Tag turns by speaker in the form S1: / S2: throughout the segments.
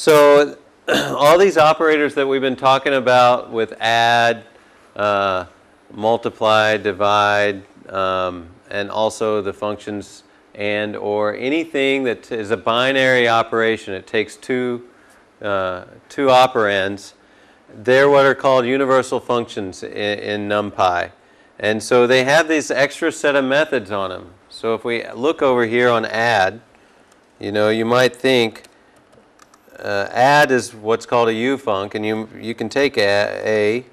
S1: So all these operators that we've been talking about with add, uh, multiply, divide, um, and also the functions and or anything that is a binary operation, it takes two, uh, two operands, they're what are called universal functions in, in NumPy. And so they have this extra set of methods on them. So if we look over here on add, you know, you might think uh, add is what's called a ufunc, and you, you can take a, a,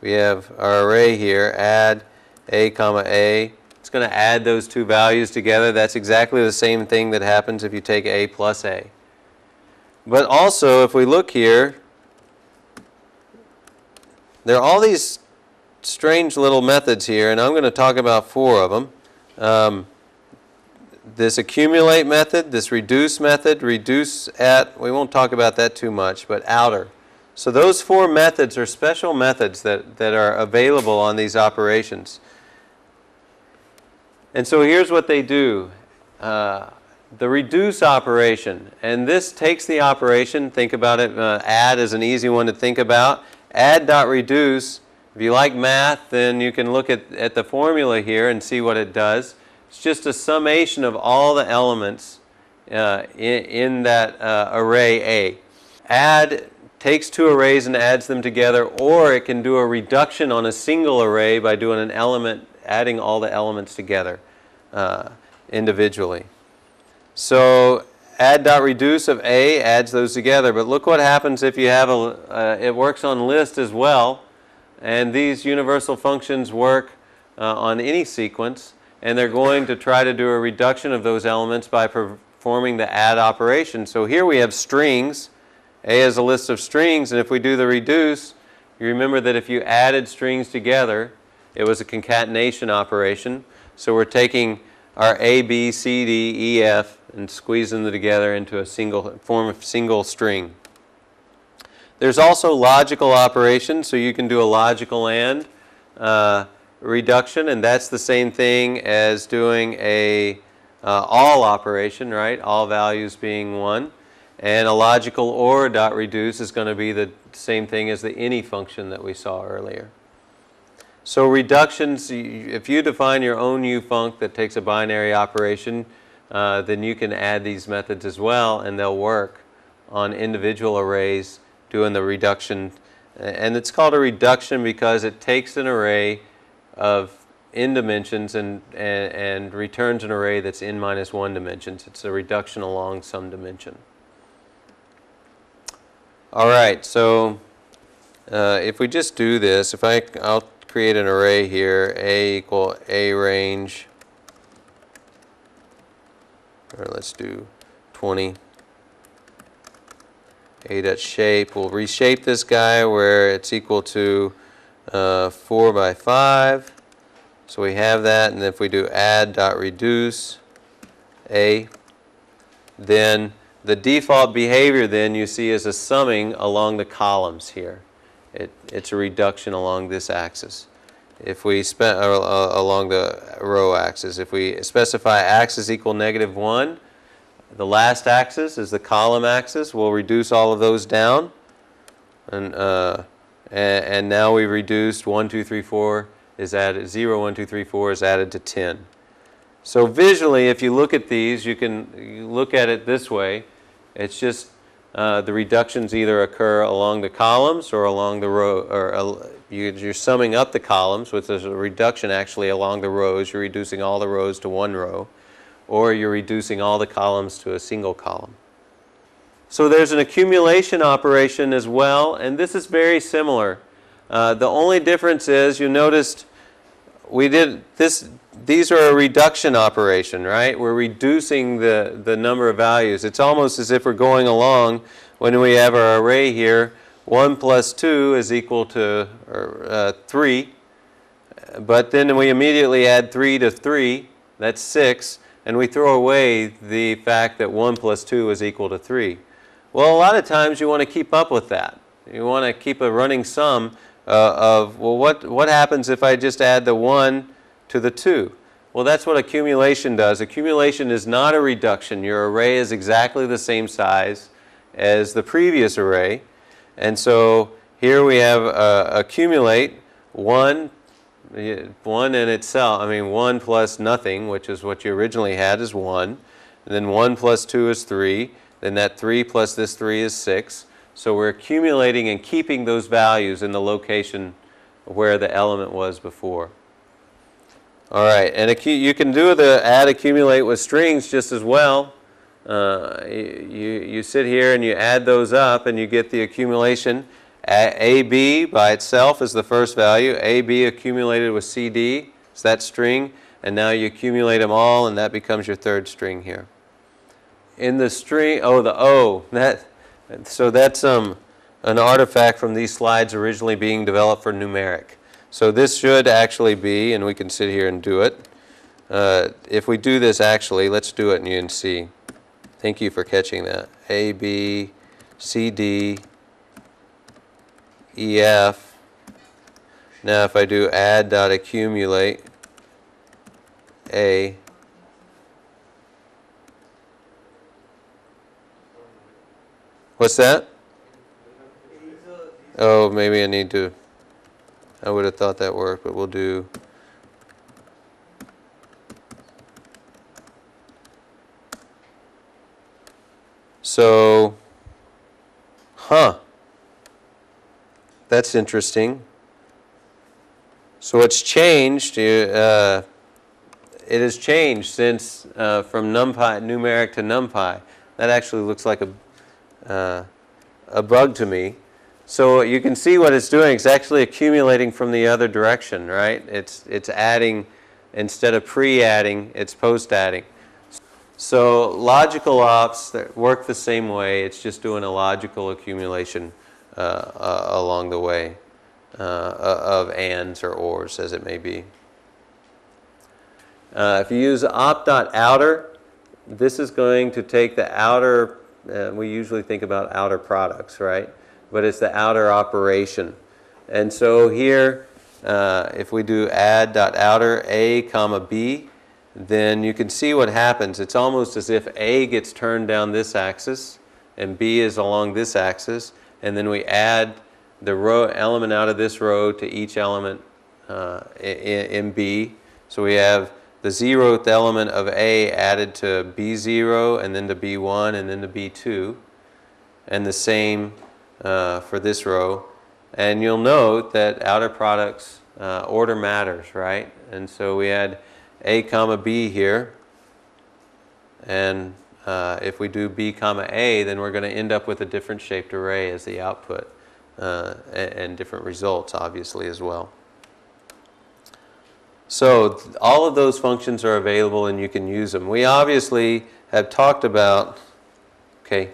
S1: we have our array here, add a comma a, it's going to add those two values together. That's exactly the same thing that happens if you take a plus a. But also, if we look here, there are all these strange little methods here, and I'm going to talk about four of them. Um, this accumulate method, this reduce method, reduce at, we won't talk about that too much, but outer. So those four methods are special methods that, that are available on these operations. And so here's what they do. Uh, the reduce operation, and this takes the operation, think about it, uh, add is an easy one to think about. Add dot reduce, if you like math, then you can look at, at the formula here and see what it does. It's just a summation of all the elements uh, in, in, that uh, array A. Add takes two arrays and adds them together, or it can do a reduction on a single array by doing an element, adding all the elements together uh, individually. So add dot reduce of A adds those together, but look what happens if you have a, uh, it works on list as well, and these universal functions work uh, on any sequence, and they're going to try to do a reduction of those elements by performing the add operation. So here we have strings, a is a list of strings, and if we do the reduce, you remember that if you added strings together, it was a concatenation operation. So we're taking our A, B, C, D, E, F, and squeezing them together into a single form of single string. There's also logical operations, so you can do a logical AND uh, reduction, and that's the same thing as doing a uh, all operation, right? All values being 1. And a logical OR dot reduce is going to be the same thing as the any function that we saw earlier. So reductions, if you define your own ufunc that takes a binary operation, uh, then you can add these methods as well and they'll work on individual arrays doing the reduction. And it's called a reduction because it takes an array of n dimensions and, and, and returns an array that's n minus one dimensions. It's a reduction along some dimension. All right, so uh, if we just do this, if I, I'll create an array here, A equal A range, or let's do 20. A dot shape, we'll reshape this guy where it's equal to uh, 4 by 5. So we have that, and if we do add dot reduce A, then the default behavior then you see is a summing along the columns here. It, it's a reduction along this axis. If we spend uh, uh, along the row axis, if we specify axis equal negative 1, the last axis is the column axis. We'll reduce all of those down. And, uh, and, and, now we've reduced 1, 2, 3, 4 is added, 0, 1, 2, 3, 4 is added to 10. So visually, if you look at these, you can look at it this way. It's just uh, the reductions either occur along the columns or along the row, or uh, you, are summing up the columns, which is a reduction actually along the rows. You're reducing all the rows to one row, or you're reducing all the columns to a single column. So there's an accumulation operation as well, and this is very similar. Uh, the only difference is you noticed we did this these are a reduction operation, right? We're reducing the, the number of values. It's almost as if we're going along when we have our array here. 1 plus 2 is equal to uh, 3. But then we immediately add 3 to 3. That's 6. And we throw away the fact that 1 plus 2 is equal to 3. Well, a lot of times you want to keep up with that. You want to keep a running sum uh, of, well, what, what happens if I just add the 1 to the 2. Well, that's what accumulation does. Accumulation is not a reduction. Your array is exactly the same size. as the previous array. And so here we have uh, accumulate 1, 1 in itself, I mean 1 plus nothing, which is what you originally had is 1. And then 1 plus 2 is 3. Then that 3 plus this 3 is 6. So we're accumulating and keeping those values in the location where the element was before. All right, and you can do the add accumulate with strings just as well. Uh, you, you sit here and you add those up and you get the accumulation. AB by itself is the first value. AB accumulated with CD is that string. And now you accumulate them all and that becomes your third string here. In the string, oh, the O, that, so that's um, an artifact from these slides originally being developed for numeric. So this should actually be, and we can sit here and do it. Uh, if we do this actually, let's do it and you can see. Thank you for catching that. A, B, C, D, E, F. Now if I do add dot accumulate A, what's that? Oh, maybe I need to, I would have thought that worked, but we'll do So, huh, that's interesting. So it's changed, uh, it has changed since uh, from numpy, numeric to numpy. That actually looks like a, uh, a bug to me. So you can see what it's doing. It's actually accumulating from the other direction, right? It's, it's adding, instead of pre-adding, it's post-adding. So logical ops that work the same way. It's just doing a logical accumulation uh, uh, along the way uh, of ands or ors, as it may be. Uh, if you use op.outer, this is going to take the outer, uh, we usually think about outer products, right? But it's the outer operation. And so here, uh, if we do add.outer a comma b, then you can see what happens. It's almost as if A gets turned down this axis and B is along this axis and then we add the row element out of this row to each element uh, in, in, B. So we have the zeroth element of A added to B0 and then to B1 and then to B2 and the same uh, for this row. And you'll note that outer products uh, order matters, right? And so we had a comma b here. And uh, if we do b comma a, then we're going to end up with a different shaped array as the output uh, and, and different results, obviously, as well. So all of those functions are available and you can use them. We obviously have talked about, okay,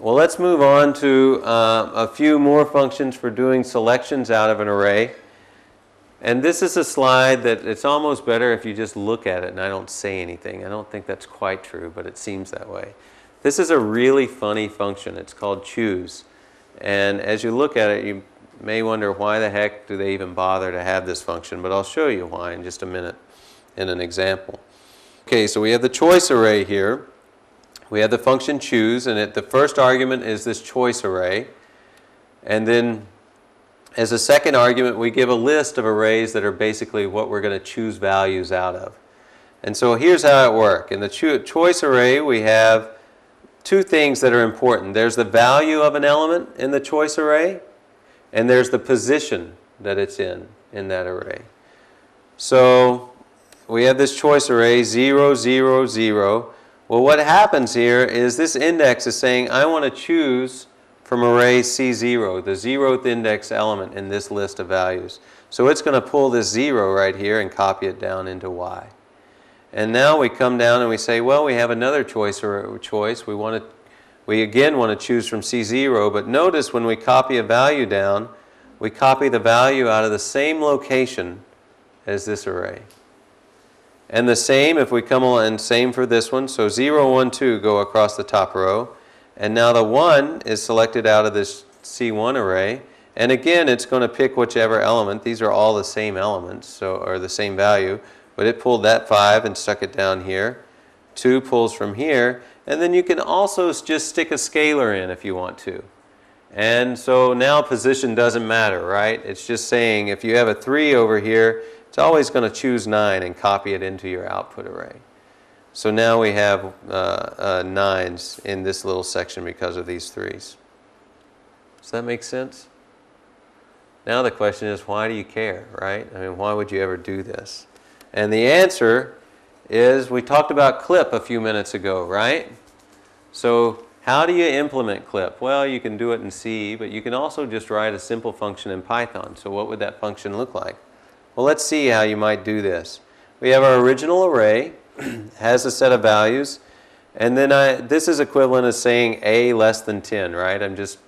S1: well let's move on to uh, a few more functions for doing selections out of an array. And this is a slide that it's almost better if you just look at it and I don't say anything. I don't think that's quite true, but it seems that way. This is a really funny function. It's called choose. And as you look at it, you may wonder why the heck do they even bother to have this function, but I'll show you why in just a minute in an example. Okay, so we have the choice array here. We have the function choose, and it, the first argument is this choice array. And then as a second argument, we give a list of arrays that are basically what we're going to choose values out of. And so here's how it works. In the cho choice array, we have two things that are important. There's the value of an element in the choice array, and there's the position that it's in, in that array. So we have this choice array, 0, 0, 0. Well, what happens here is this index is saying, I want to choose from array C0, the zeroth index element in this list of values. So it's going to pull this 0 right here and copy it down into Y. And now we come down and we say, well, we have another choice or choice. We want to, we again want to choose from C0, but notice when we copy a value down, we copy the value out of the same location as this array. And the same if we come along, and same for this one. So 0, 1, 2 go across the top row. And now the 1 is selected out of this C1 array. And again, it's going to pick whichever element. These are all the same elements, so or the same value. But it pulled that 5 and stuck it down here. 2 pulls from here. And then you can also just stick a scalar in if you want to. And so now position doesn't matter, right? It's just saying if you have a 3 over here, it's always going to choose 9 and copy it into your output array. So now we have uh, uh, 9s in this little section because of these 3s. Does that make sense? Now the question is, why do you care, right? I mean, why would you ever do this? And the answer is we talked about clip a few minutes ago, right? So how do you implement clip? Well, you can do it in C, but you can also just write a simple function in Python. So what would that function look like? Well, let's see how you might do this. We have our original array, has a set of values, and then I, this is equivalent of saying A less than 10, right? I'm just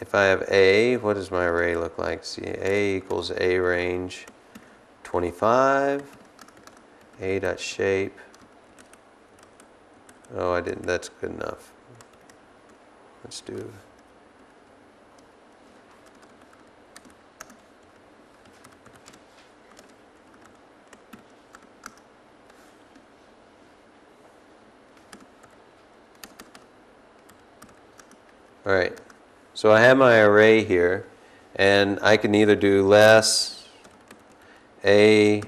S1: if I have A, what does my array look like? See, A equals A range 25, A dot shape. Oh, I didn't, that's good enough. Let's do All right. So I have my array here, and I can either do less a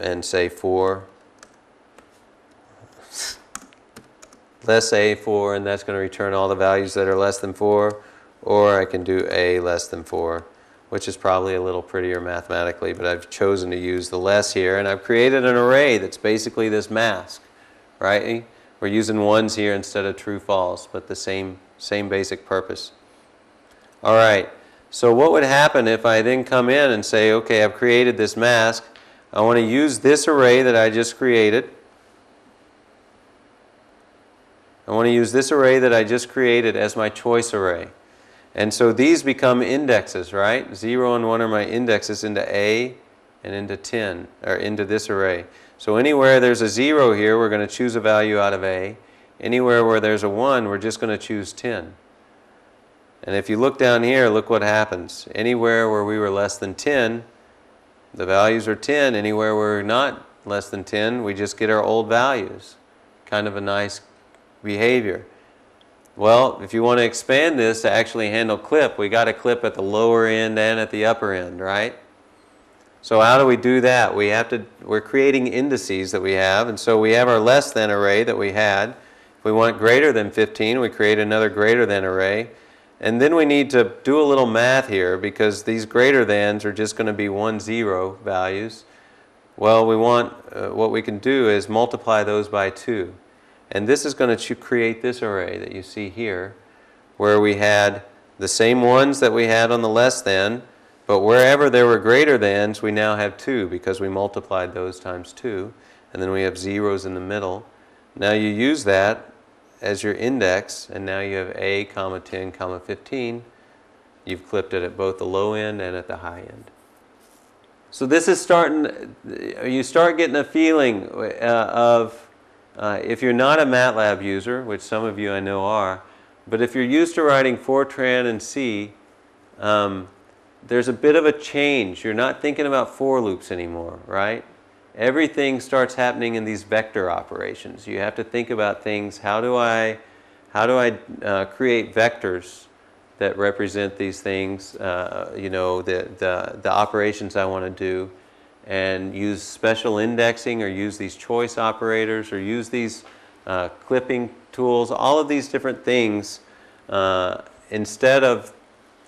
S1: and say 4, less a 4, and that's going to return all the values that are less than 4, or I can do a less than 4, which is probably a little prettier mathematically, but I've chosen to use the less here, and I've created an array that's basically this mask, right? We're using ones here instead of true false, but the same, same basic purpose. All right, so what would happen if I then come in and say, okay, I've created this mask. I want to use this array that I just created. I want to use this array that I just created as my choice array. And so these become indexes, right? 0 and 1 are my indexes into A and into 10, or into this array. So anywhere there's a 0 here, we're going to choose a value out of A. Anywhere where there's a 1, we're just going to choose 10. And if you look down here, look what happens. Anywhere where we were less than 10, the values are 10. Anywhere we're not less than 10, we just get our old values. Kind of a nice behavior. Well, if you want to expand this to actually handle clip, we got a clip at the lower end and at the upper end, right? So how do we do that? We have to, we're creating indices that we have, and so we have our less than array that we had. If we want greater than 15, we create another greater than array. And then we need to do a little math here because these greater thans are just going to be 1, 0 values. Well, we want, uh, what we can do is multiply those by 2. And this is going to create this array that you see here where we had the same ones that we had on the less than, but wherever there were greater thans, we now have 2 because we multiplied those times 2. And then we have zeros in the middle. Now you use that as your index, and now you have a comma 10 comma 15, you've clipped it at both the low end and at the high end. So this is starting, you start getting a feeling uh, of, uh, if you're not a MATLAB user, which some of you I know are, but if you're used to writing Fortran and C, um, there's a bit of a change. You're not thinking about for loops anymore, right? Everything starts happening in these vector operations. You have to think about things, how do I, how do I uh, create vectors that represent these things, uh, you know, the, the, the operations I want to do, and use special indexing or use these choice operators or use these uh, clipping tools, all of these different things uh, instead of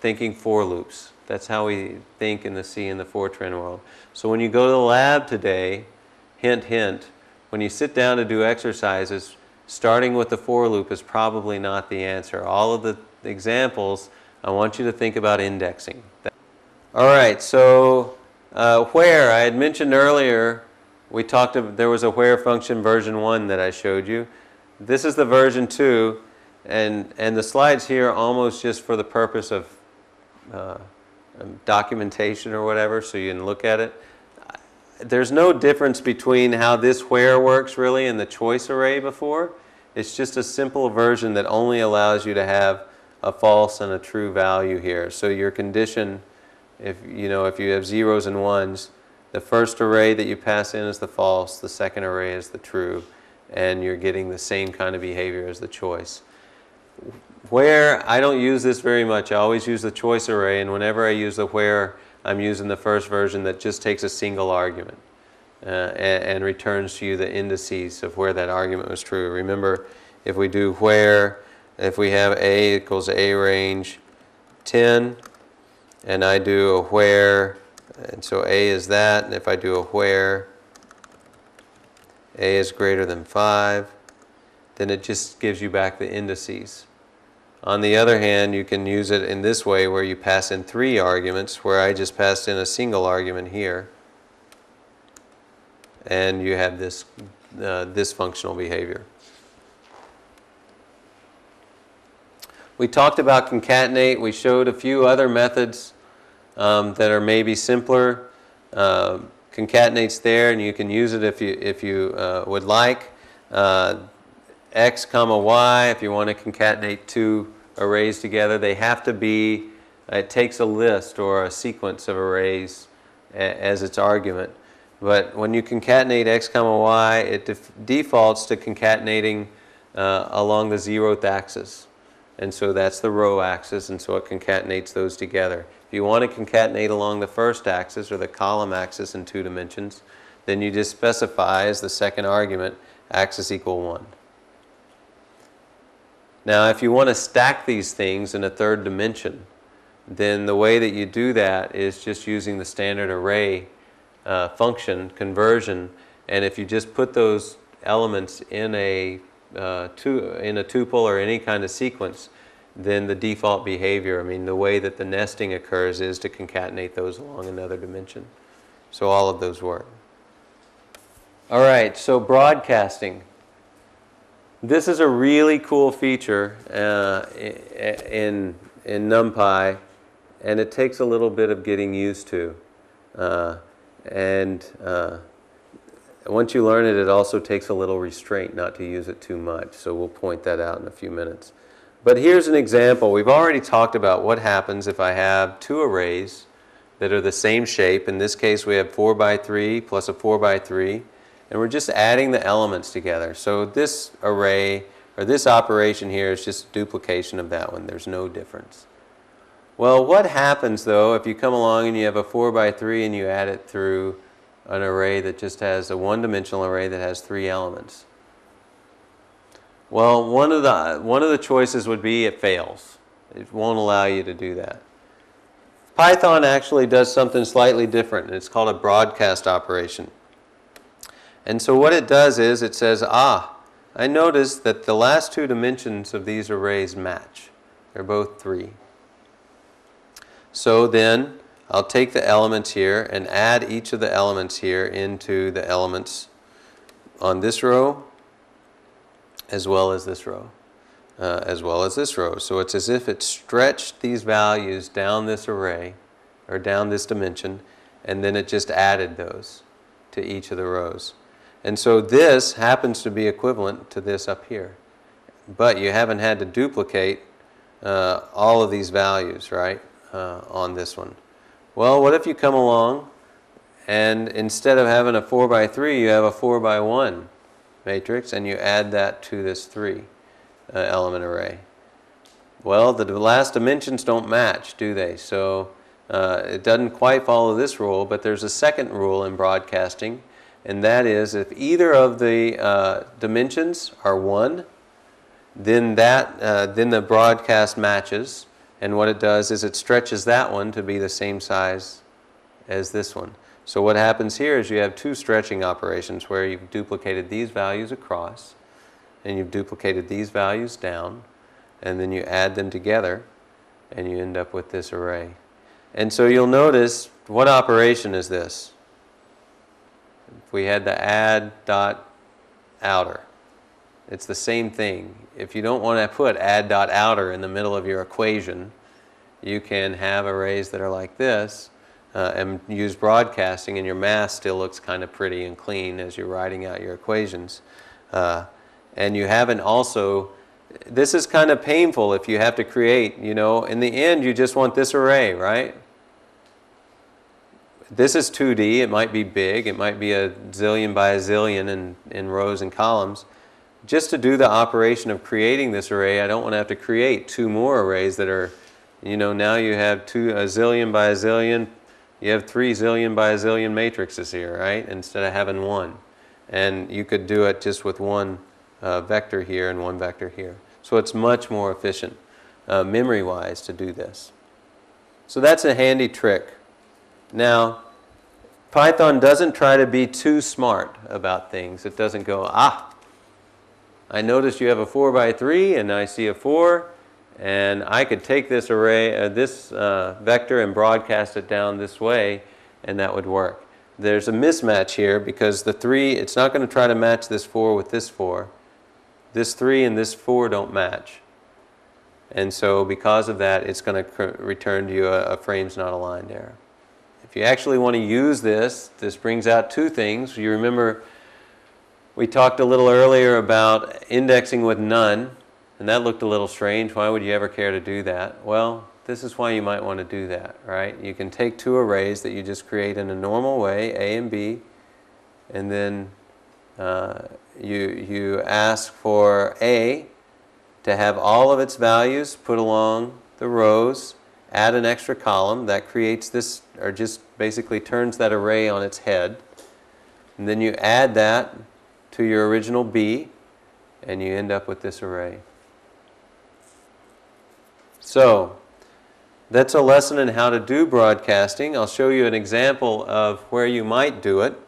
S1: thinking for loops. That's how we think in the C and the Fortran world. So when you go to the lab today, hint, hint, when you sit down to do exercises, starting with the for loop is probably not the answer. All of the examples, I want you to think about indexing. All right, so uh, where, I had mentioned earlier, we talked, about, there was a where function version 1 that I showed you. This is the version 2, and, and the slides here almost just for the purpose of uh, Um, documentation or whatever so you can look at it. There's no difference between how this where works really and the choice array before. It's just a simple version that only allows you to have a false and a true value here. So your condition, if you know, if you have zeros and ones, the first array that you pass in is the false, the second array is the true, and you're getting the same kind of behavior as the choice. Where, I don't use this very much. I always use the choice array, and whenever I use the where, I'm using the first version that just takes a single argument uh, and, and returns to you the indices of where that argument was true. Remember, if we do where, if we have A equals A range 10, and I do a where, and so A is that, and if I do a where, A is greater than 5, then it just gives you back the indices. On the other hand, you can use it in this way where you pass in three arguments, where I just passed in a single argument here. And you have this, uh, this functional behavior. We talked about concatenate. We showed a few other methods um, that are maybe simpler. Uh, concatenates there, and you can use it if you, if you uh, would like. Uh, x comma y, if you want to concatenate two arrays together, they have to be, it takes a list or a sequence of arrays as its argument. But when you concatenate x comma y, it def defaults to concatenating uh, along the zeroth axis. And so that's the row axis, and so it concatenates those together. If you want to concatenate along the first axis or the column axis in two dimensions, then you just specify as the second argument axis equal 1. Now, if you want to stack these things in a third dimension, then the way that you do that is just using the standard array uh, function conversion. And if you just put those elements in a, uh, in a tuple or any kind of sequence, then the default behavior, I mean, the way that the nesting occurs is to concatenate those along another dimension. So all of those work. All right, so broadcasting. This is a really cool feature uh, in, in NumPy, and it takes a little bit of getting used to. Uh, and uh, once you learn it, it also takes a little restraint not to use it too much. So we'll point that out in a few minutes. But here's an example. We've already talked about what happens if I have two arrays that are the same shape. In this case, we have 4 by 3 plus a 4 by 3 and we're just adding the elements together. So this array, or this operation here is just a duplication of that one. There's no difference. Well, what happens though if you come along and you have a 4 by 3 and you add it through an array that just has a one-dimensional array that has three elements? Well, one of, the, one of the choices would be it fails. It won't allow you to do that. Python actually does something slightly different, and it's called a broadcast operation. And so what it does is it says, ah, I notice that the last two dimensions of these arrays match. They're both 3. So then I'll take the elements here and add each of the elements here into the elements on this row as well as this row, uh, as well as this row. So it's as if it stretched these values down this array or down this dimension and then it just added those to each of the rows. And so this happens to be equivalent to this up here. But you haven't had to duplicate uh, all of these values, right, uh, on this one. Well, what if you come along and instead of having a 4 by 3, you have a 4 by 1 matrix and you add that to this 3 uh, element array? Well, the last dimensions don't match, do they? So uh, it doesn't quite follow this rule, but there's a second rule in broadcasting and that is if either of the uh, dimensions are 1, then, that, uh, then the broadcast matches, and what it does is it stretches that one to be the same size as this one. So what happens here is you have two stretching operations where you've duplicated these values across, and you've duplicated these values down, and then you add them together, and you end up with this array. And so you'll notice, what operation is this? If we had the add dot outer, it's the same thing. If you don't want to put add dot outer in the middle of your equation, you can have arrays that are like this uh, and use broadcasting and your math still looks kind of pretty and clean as you're writing out your equations. Uh, and you haven't also, this is kind of painful if you have to create, you know, in the end you just want this array, right? This is 2D. It might be big. It might be a zillion by a zillion in, in rows and columns. just to do the operation of creating this array, I don't want to have to create two more arrays that are, you know, now you have two, a zillion by a zillion, you have three zillion by a zillion matrices here, right? Instead of having one. And you could do it just with one uh, vector here and one vector here. So it's much more efficient uh, memory-wise to do this. So that's a handy trick. Now, Python doesn't try to be too smart about things. It doesn't go, ah, I noticed you have a 4 by 3 and I see a 4 and I could take this array, uh, this uh, vector and broadcast it down this way and that would work. There's a mismatch here because the 3, it's not going to try to match this 4 with this 4. This 3 and this 4 don't match. And so because of that, it's going to return to you a, a frames not aligned error. If you actually want to use this, this brings out two things. You remember we talked a little earlier about indexing with none, and that looked a little strange. Why would you ever care to do that? Well, this is why you might want to do that, right? You can take two arrays that you just create in a normal way, A and B, and then uh, you, you ask for A to have all of its values put along the rows, add an extra column that creates this, or just basically turns that array on its head. And then you add that to your original B, and you end up with this array. So, that's a lesson in how to do broadcasting. I'll show you an example of where you might do it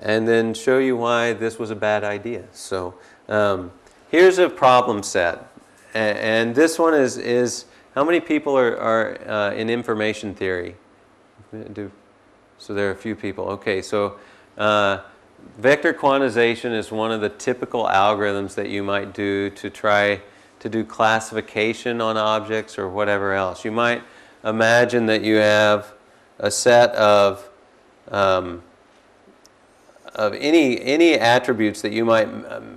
S1: and then show you why this was a bad idea. So um, here's a problem set. And, this one is, is how many people are, are uh, in information theory? Do, so there are a few people. Okay, so uh, vector quantization is one of the typical algorithms that you might do to try to do classification on objects or whatever else. You might imagine that you have a set of um, of any any attributes that you might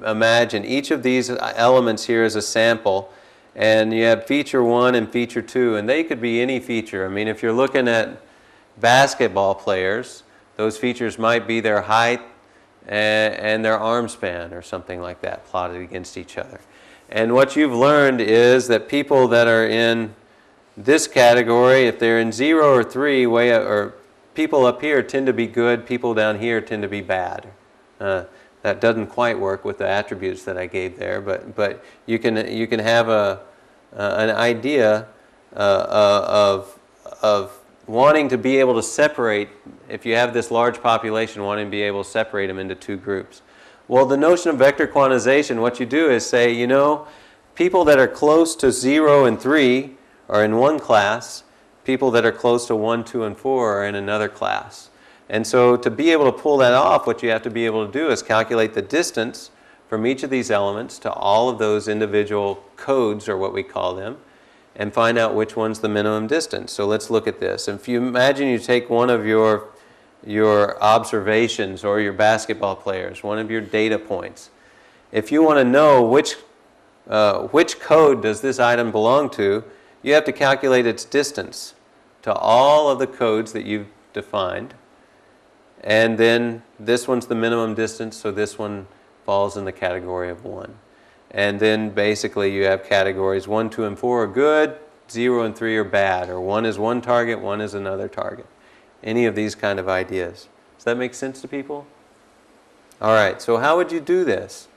S1: imagine. Each of these elements here is a sample, and you have feature one and feature two, and they could be any feature. I mean, if you're looking at basketball players, those features might be their height and, and their arm span or something like that plotted against each other. And what you've learned is that people that are in this category, if they're in zero or three, way or people up here tend to be good, people down here tend to be bad. Uh, that doesn't quite work with the attributes that I gave there, but, but you, can, you can have a, uh, an idea uh, uh of, of wanting to be able to separate, if you have this large population, wanting to be able to separate them into two groups. Well, the notion of vector quantization, what you do is say, you know, people that are close to 0 and 3 are in one class, people that are close to 1, 2, and 4 are in another class. And so to be able to pull that off, what you have to be able to do is calculate the distance from each of these elements to all of those individual codes, or what we call them, and find out which one's the minimum distance. So let's look at this. If you imagine you take one of your your observations or your basketball players, one of your data points. If you want to know which, uh, which code does this item belong to, you have to calculate its distance to all of the codes that you've defined. And then this one's the minimum distance, so this one falls in the category of 1. And then basically you have categories 1, 2, and 4 are good, 0 and 3 are bad, or 1 is one target, 1 is another target any of these kind of ideas. Does that make sense to people? All right, so how would you do this?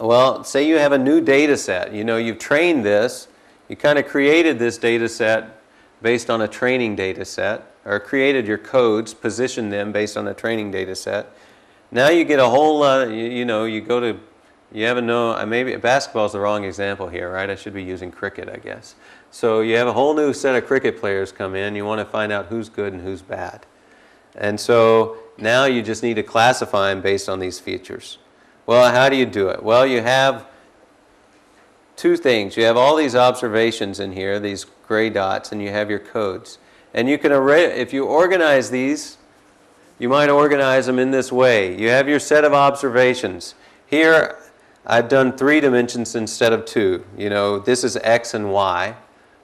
S1: Well, say you have a new data set. You know, you've trained this. You kind of created this data set based on a training data set, or created your codes, positioned them based on a training data set. Now you get a whole lot, you, you know, you go to, you have a no, uh, maybe basketball is the wrong example here, right? I should be using cricket, I guess. So you have a whole new set of cricket players come in. You want to find out who's good and who's bad. And so now you just need to classify them based on these features. Well, how do you do it? Well, you have two things. You have all these observations in here, these gray dots, and you have your codes. And you can, if you organize these, you might organize them in this way. You have your set of observations. Here, I've done three dimensions instead of two. You know, this is x and y.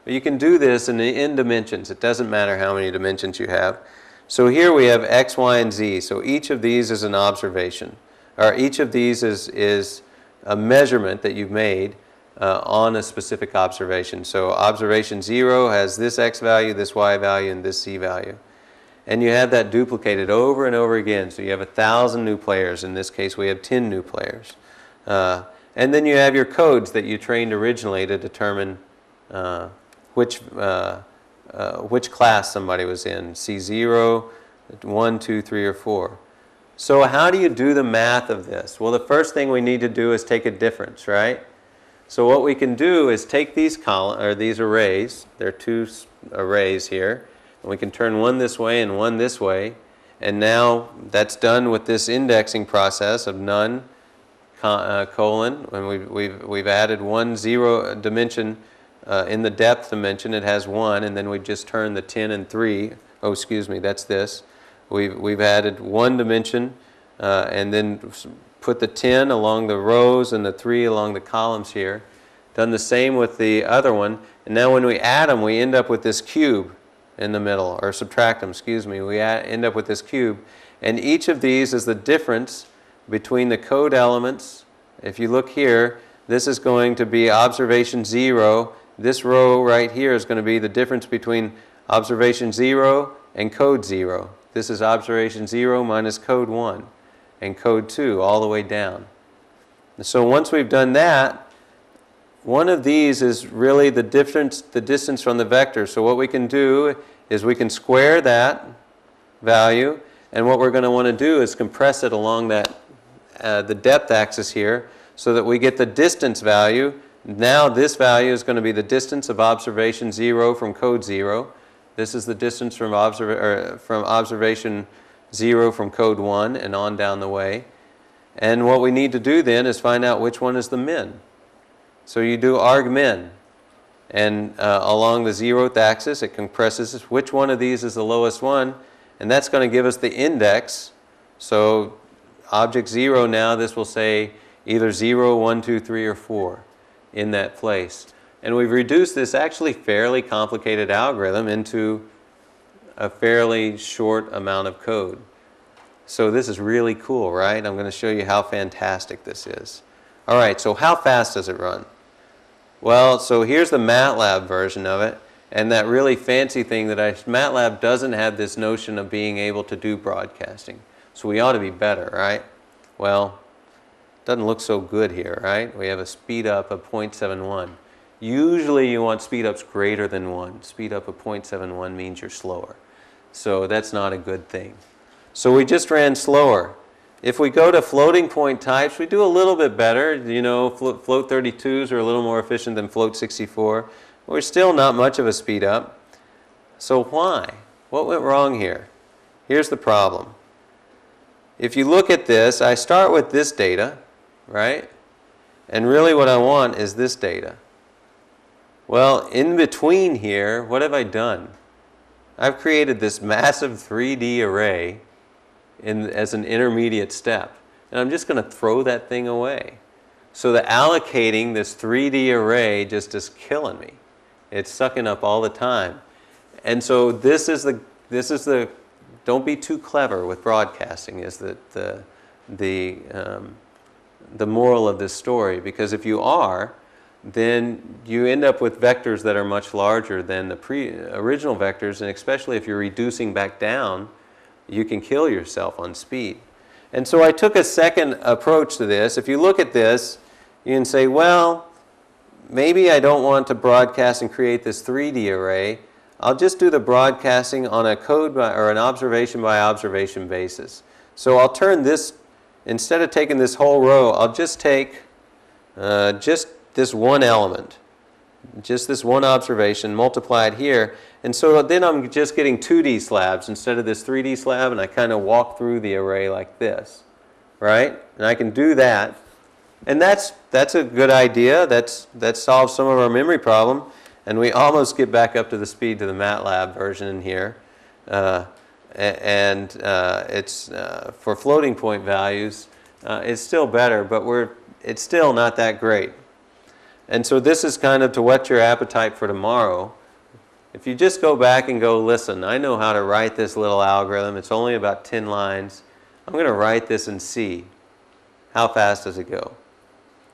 S1: But you can do this in the n dimensions. It doesn't matter how many dimensions you have. So here we have x, y, and z. So each of these is an observation. or each of these is, is a measurement that you've made uh, on a specific observation. So observation 0 has this x value, this y value, and this z value. And you have that duplicated over and over again. So you have a thousand new players. In this case, we have 10 new players. Uh, and then you have your codes that you trained originally to determine uh, which, uh, uh which class somebody was in, C0, 1, 2, 3, or 4. So how do you do the math of this? Well, the first thing we need to do is take a difference, right? So what we can do is take these column or these arrays. There are two arrays here, and we can turn one this way and one this way. And now that's done with this indexing process of none uh, colon, and we've, we've, we've added one zero dimension uh, in the depth dimension. It has one, and then we've just turned the 10 and 3. Oh, excuse me, that's this. We've, we've added one dimension uh, and then put the 10 along the rows and the 3 along the columns here. Done the same with the other one. And now when we add them, we end up with this cube in the middle, or subtract them, excuse me. We add, end up with this cube. And each of these is the difference between the code elements. If you look here, this is going to be observation 0. This row right here is going to be the difference between observation 0 and code 0. This is observation 0 minus code 1 and code 2 all the way down. And so once we've done that, one of these is really the difference, the distance from the vector. So what we can do is we can square that value, and what we're going to want to do is compress it along that uh, the depth axis here, so that we get the distance value. Now this value is going to be the distance of observation zero from code zero. This is the distance from, observa from observation 0 from code 1 and on down the way. And what we need to do then is find out which one is the min. So you do arg min. And uh, along the zeroth axis, it compresses which one of these is the lowest one. And that's going to give us the index. So object 0 now, this will say either 0, 1, 2, 3, or 4 in that place. And we've reduced this actually fairly complicated algorithm into a fairly short amount of code. So this is really cool, right? I'm going to show you how fantastic this is. All right, so how fast does it run? Well, so here's the MATLAB version of it. And that really fancy thing that I, MATLAB doesn't have this notion of being able to do broadcasting. So we ought to be better, right? Well, doesn't look so good here, right? We have a speed up of 0.71. Usually you want speed ups greater than 1. Speed up of 0.71 means you're slower. So that's not a good thing. So we just ran slower. If we go to floating point types, we do a little bit better. You know, float, float 32s are a little more efficient than float 64. We're still not much of a speed up. So why? What went wrong here? Here's the problem. If you look at this, I start with this data, right? And really what I want is this data. Well, in between here, what have I done? I've created this massive 3D array in, as an intermediate step. And I'm just going to throw that thing away. So the allocating this 3D array just is killing me. It's sucking up all the time. And so this is the, this is the don't be too clever with broadcasting is the, the, the, um, the moral of this story. Because if you are, then you end up with vectors that are much larger than the pre original vectors, and especially if you're reducing back down, you can kill yourself on speed. And so I took a second approach to this. If you look at this, you can say, well, maybe I don't want to broadcast and create this 3D array. I'll just do the broadcasting on a code by, or an observation by observation basis. So I'll turn this, instead of taking this whole row, I'll just take uh, just this one element, just this one observation, multiply it here. And so then I'm just getting 2D slabs instead of this 3D slab, and I kind of walk through the array like this, right? And I can do that. And that's, that's a good idea. That's, that solves some of our memory problem. And we almost get back up to the speed to the MATLAB version in here. Uh, and uh, it's uh, for floating point values, uh, it's still better, but we're, it's still not that great. And so this is kind of to whet your appetite for tomorrow. If you just go back and go, listen, I know how to write this little algorithm. It's only about 10 lines. I'm going to write this in C. How fast does it go?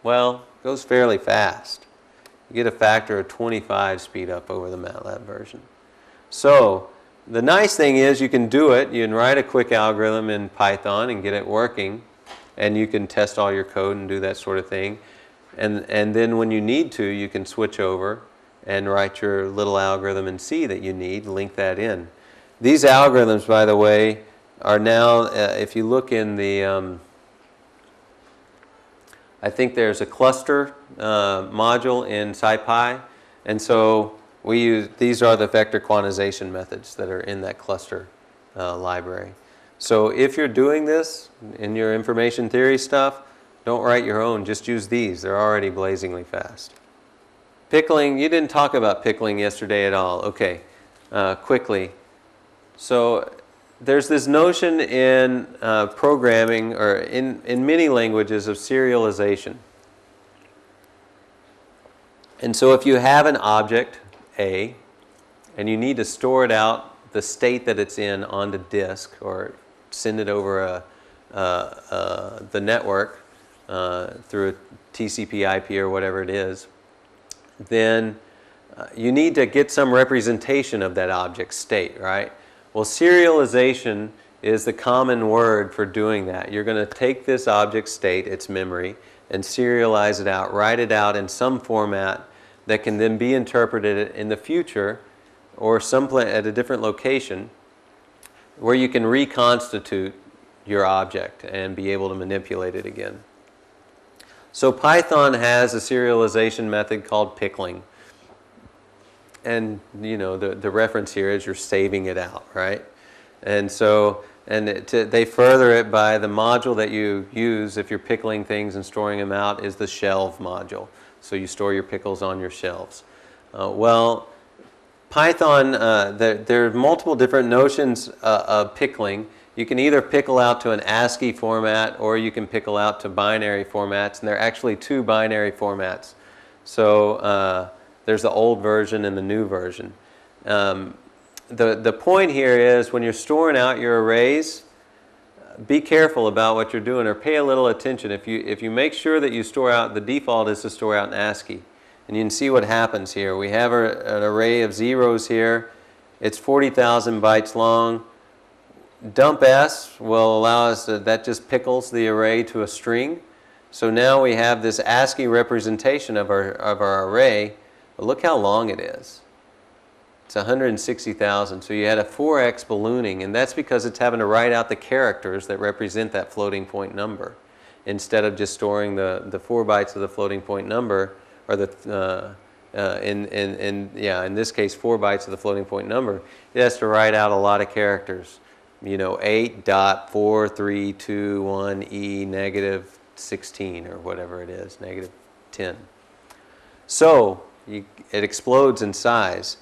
S1: Well, it goes fairly fast. You get a factor of 25 speed up over the MATLAB version. So the nice thing is you can do it. You can write a quick algorithm in Python and get it working. And you can test all your code and do that sort of thing. And, and then when you need to, you can switch over and write your little algorithm in C that you need, link that in. These algorithms, by the way, are now, uh, if you look in the, um, I think there's a cluster uh, module in SciPy, and so we use, these are the vector quantization methods that are in that cluster uh, library. So if you're doing this in your information theory stuff, don't write your own, just use these. They're already blazingly fast. Pickling, you didn't talk about pickling yesterday at all. Okay, uh, quickly. So there's this notion in uh, programming or in, in many languages of serialization. And so if you have an object, A, and you need to store it out, the state that it's in onto disk or send it over a, uh, the network uh, through a TCP IP or whatever it is, then uh, you need to get some representation of that object state, right? Well, serialization is the common word for doing that. You're going to take this object state, its memory, and serialize it out, write it out in some format that can then be interpreted in the future or some at a different location where you can reconstitute your object and be able to manipulate it again. So Python has a serialization method called pickling. And you know the, the reference here is you're saving it out, right? And so and it, to, they further it by the module that you use if you're pickling things and storing them out is the shelve module. So you store your pickles on your shelves. Uh, well, Python, uh, there, there, are multiple different notions uh, of pickling. You can either pickle out to an ASCII format or you can pickle out to binary formats, and there are actually two binary formats. So uh, there's the old version and the new version. Um, the, the point here is when you're storing out your arrays, be careful about what you're doing or pay a little attention. If you, if you make sure that you store out, the default is to store out in ASCII. And you can see what happens here. We have a, an array of zeros here. It's 40,000 bytes long. Dump S will allow us to, that just pickles the array to a string. So now we have this ASCII representation of our, of our array. But look how long it is. It's 160,000. So you had a 4x ballooning, and that's because it's having to write out the characters that represent that floating point number. Instead of just storing the, the 4 bytes of the floating point number, or the, uh, uh, in, in, in, yeah, in this case, 4 bytes of the floating point number, it has to write out a lot of characters. You know, 8.4321E negative 16 or whatever it is, negative 10. So you, it explodes in size.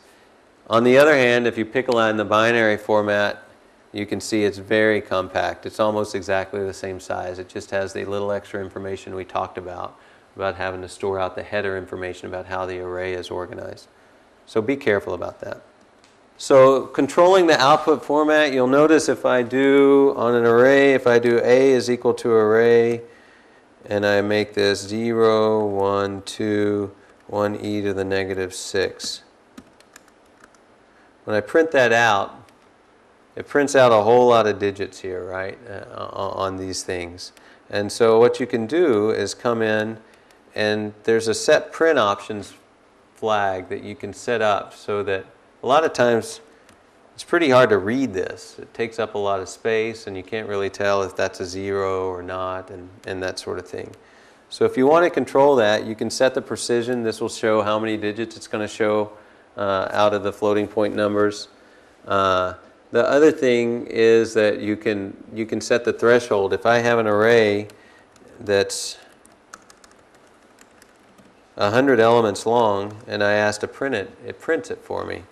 S1: On the other hand, if you pickle out in the binary format, you can see it's very compact. It's almost exactly the same size. It just has the little extra information we talked about, about having to store out the header information about how the array is organized. So be careful about that. So controlling the output format, you'll notice if I do on an array, if I do A is equal to array, and I make this 0, 1, 2, 1e to the negative 6. When I print that out, it prints out a whole lot of digits here, right, uh, on these things. And so what you can do is come in and there's a set print options flag that you can set up so that a lot of times it's pretty hard to read this. It takes up a lot of space and you can't really tell if that's a zero or not and, and that sort of thing. So if you want to control that, you can set the precision. This will show how many digits it's going to show uh, out of the floating point numbers. Uh, the other thing is that you can, you can set the threshold. If I have an array that's 100 elements long and I ask to print it, it prints it for me.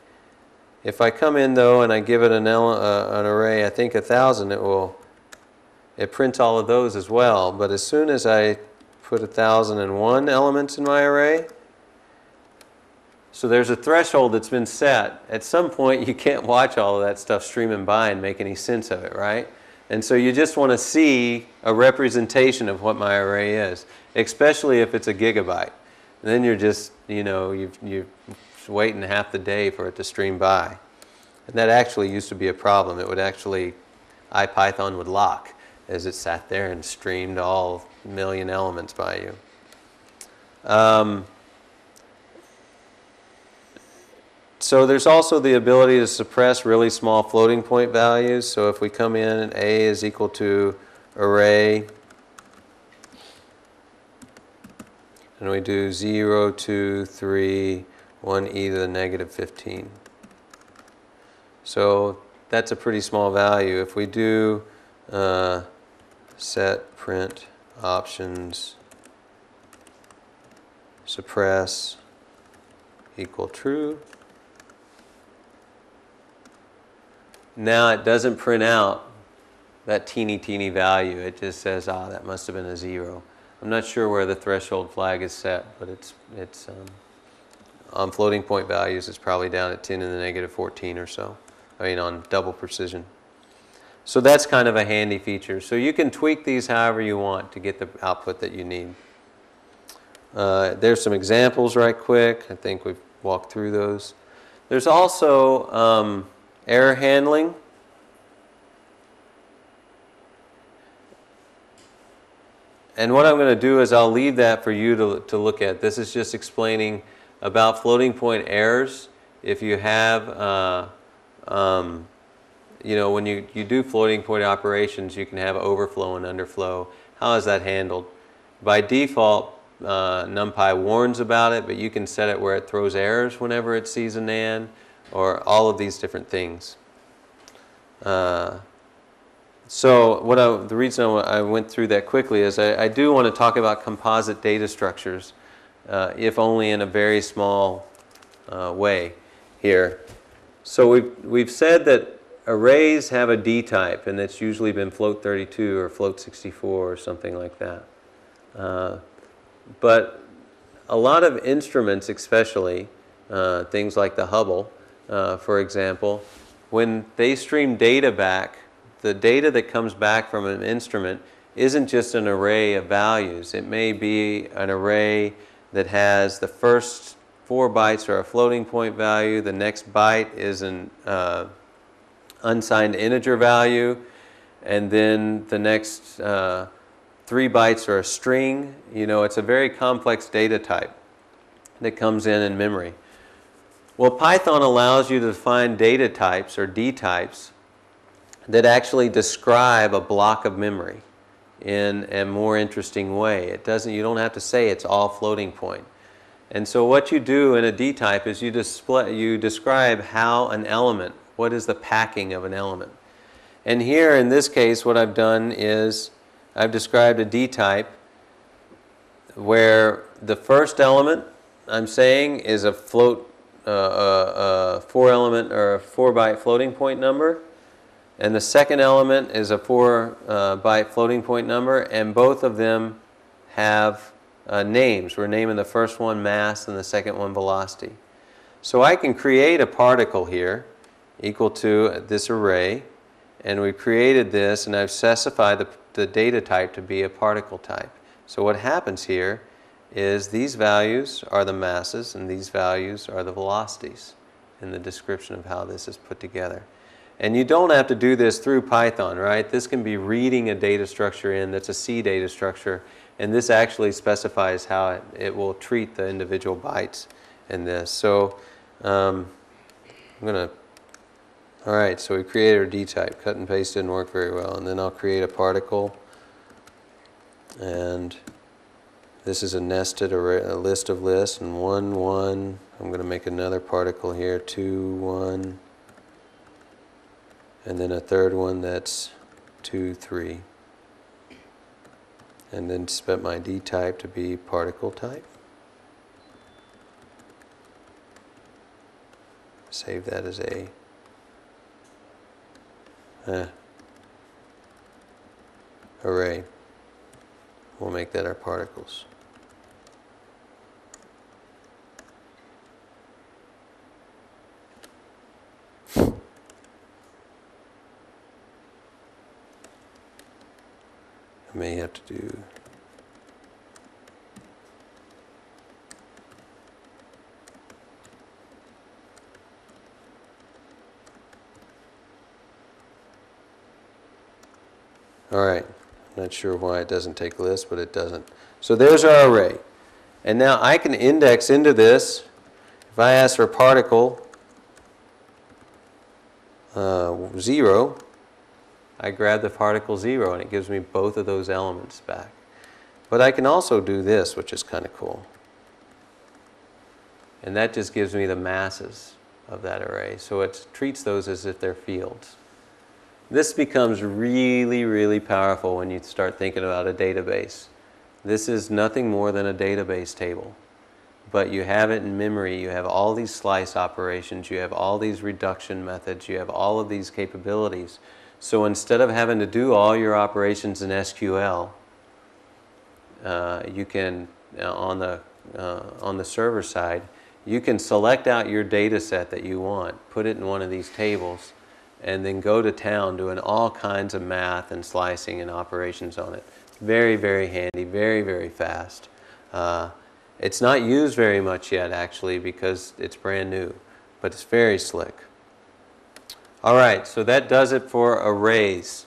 S1: If I come in though and I give it an, uh, an array, I think a thousand, it will, it prints all of those as well. But as soon as I put a thousand and one elements in my array, so there's a threshold that's been set. At some point, you can't watch all of that stuff streaming by and make any sense of it, right? And so you just want to see a representation of what my array is, especially if it's a gigabyte. And then you're just, you know, you've, you're waiting half the day for it to stream by. And that actually used to be a problem. It would actually, IPython would lock as it sat there and streamed all million elements by you. Um, so there's also the ability to suppress really small floating point values. So if we come in and A is equal to array, and we do 0, 2, 3, 1 e to the negative 15. So that's a pretty small value. If we do uh, set print options suppress equal true. Now it doesn't print out that teeny teeny value. It just says, ah, that must have been a zero. I'm not sure where the threshold flag is set, but it's, it's um, on floating point values, it's probably down at 10 to the negative 14 or so. I mean, on double precision. So that's kind of a handy feature. So you can tweak these however you want to get the output that you need. Uh, there's some examples right quick. I think we've walked through those. There's also um, error handling. And what I'm going to do is I'll leave that for you to, to look at. This is just explaining about floating point errors. If you have uh, um, you know, when you, you do floating point operations, you can have overflow and underflow. How is that handled? By default, uh, NumPy warns about it, but you can set it where it throws errors whenever it sees a NaN, or all of these different things. Uh, so what I, the reason I went through that quickly is I, I do want to talk about composite data structures, uh, if only in a very small uh, way here. So we've, we've said that arrays have a D type, and it's usually been float 32 or float 64 or something like that. Uh, but a lot of instruments, especially uh, things like the Hubble, uh, for example, when they stream data back, the data that comes back from an instrument isn't just an array of values. It may be an array that has the first four bytes are a floating point value, the next byte is an uh, unsigned integer value, and then the next uh, three bytes are a string. You know, it's a very complex data type that comes in in memory. Well, Python allows you to define data types or D types that actually describe a block of memory in a more interesting way. It doesn't, you don't have to say it's all floating point. And so what you do in a D type is you display, you describe how an element what is the packing of an element? And here in this case, what I've done is I've described a D-type where the first element I'm saying is a float, uh, a, uh, a four element or a four byte floating point number. And the second element is a four uh, byte floating point number, and both of them have uh, names. We're naming the first one mass and the second one velocity. So I can create a particle here equal to this array. And we created this, and I've specified the, the data type to be a particle type. So what happens here is these values are the masses, and these values are the velocities in the description of how this is put together. And you don't have to do this through Python, right? This can be reading a data structure in that's a C data structure, and this actually specifies how it, it will treat the individual bytes in this. So um, I'm going to all right, so we created our D-type. Cut and paste didn't work very well. And then I'll create a particle. And this is a nested array, a list of lists. And 1, 1. I'm going to make another particle here. 2, 1. And then a third one that's 2, 3. And then set my D-type to be particle type. Save that as A. Uh, array. We'll make that our particles. May have to do. All right, not sure why it doesn't take lists, but it doesn't. So there's our array. And now I can index into this. If I ask for particle uh, 0, I grab the particle 0 and it gives me both of those elements back. But I can also do this, which is kind of cool. And that just gives me the masses of that array. So it treats those as if they're fields. This becomes really, really powerful when you start thinking about a database. This is nothing more than a database table. But you have it in memory, you have all these slice operations, you have all these reduction methods, you have all of these capabilities. So instead of having to do all your operations in SQL, uh, you can, uh, on, the, uh, on the server side, you can select out your data set that you want, put it in one of these tables, and then go to town doing all kinds of math and slicing and operations on it. Very, very handy, very, very fast. Uh, it's not used very much yet, actually, because it's brand new, but it's very slick. All right, so that does it for arrays.